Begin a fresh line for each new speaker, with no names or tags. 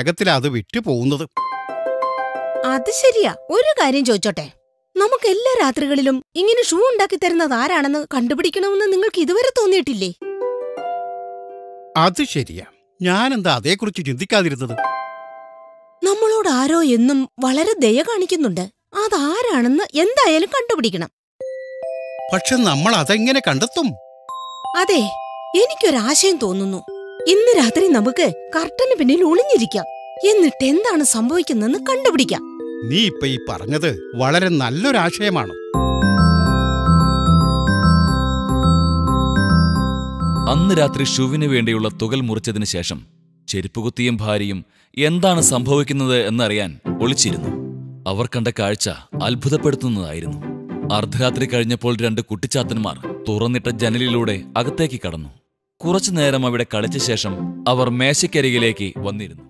വേഗത്തിലാ അത് വിറ്റു പോകുന്നത്.
അത് ശരിയാ. ഒരു കാര്യം ചോദിച്ചോട്ടെ. നമുക്ക് എല്ലാ രാത്രികളിലും ഇങ്ങനെ ഷൂ ഉണ്ടാക്കി തരുന്നത് ആരാണെന്ന് കണ്ടുപിടിക്കണമെന്ന് നിങ്ങൾക്ക് ഇതുവരെ തോന്നിയിട്ടില്ലേ?
അത് ശരിയാ. ഞാനെന്താ അതേക്കുറിച്ച് ചിന്തിക്കാതിരുന്നത്?
നമ്മളോട് ആരോ എന്നും വളരെ ദയ കാണിക്കുന്നുണ്ട്. അതാരാണെന്ന് എന്തായാലും കണ്ടുപിടിക്കണം.
പക്ഷെ നമ്മൾ അതെങ്ങനെ കണ്ടെത്തും?
അതെ എനിക്കൊരാശയം തോന്നുന്നു. ഇന്ന് രാത്രി നമുക്ക് കർട്ടന് പിന്നിൽ ഒളിഞ്ഞിരിക്കാം. എന്നിട്ട് എന്താണ് സംഭവിക്കുന്നതെന്ന് കണ്ടുപിടിക്കാം.
നീ ഇപ്പൊ ഈ പറഞ്ഞത് വളരെ നല്ലൊരാശയമാണ്
അന്ന് രാത്രി ഷുവിന് വേണ്ടിയുള്ള തുകൽ മുറിച്ചതിന് ശേഷം ചെരുപ്പുകുത്തിയും ഭാര്യയും എന്താണ് സംഭവിക്കുന്നത് എന്നറിയാൻ ഒളിച്ചിരുന്നു. അവർ കണ്ട കാഴ്ച അത്ഭുതപ്പെടുത്തുന്നതായിരുന്നു. അർദ്ധരാത്രി കഴിഞ്ഞപ്പോൾ രണ്ട് കുട്ടിച്ചാത്തന്മാർ തുറന്നിട്ട ജനലിലൂടെ അകത്തേക്ക് കടന്നു. കുറച്ചു നേരം അവിടെ കളിച്ച ശേഷം അവർ മേശയ്ക്കരികിലേക്ക് വന്നിരുന്നു.